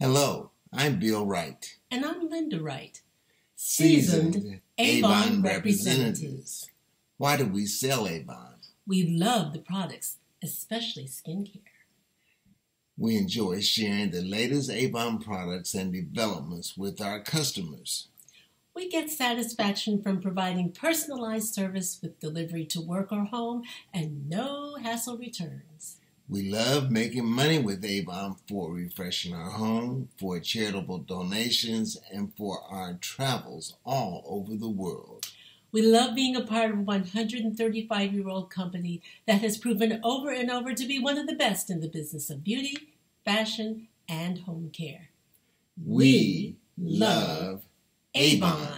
Hello, I'm Bill Wright. And I'm Linda Wright, Seasoned seasoned Avon Avon representatives. representatives. Why do we sell Avon? We love the products, especially skincare. We enjoy sharing the latest Avon products and developments with our customers. We get satisfaction from providing personalized service with delivery to work or home and no hassle returns. We love making money with Avon for refreshing our home, for charitable donations, and for our travels all over the world. We love being a part of a 135 year old company that has proven over and over to be one of the best in the business of beauty, fashion, and home care. We love Avon. Avon.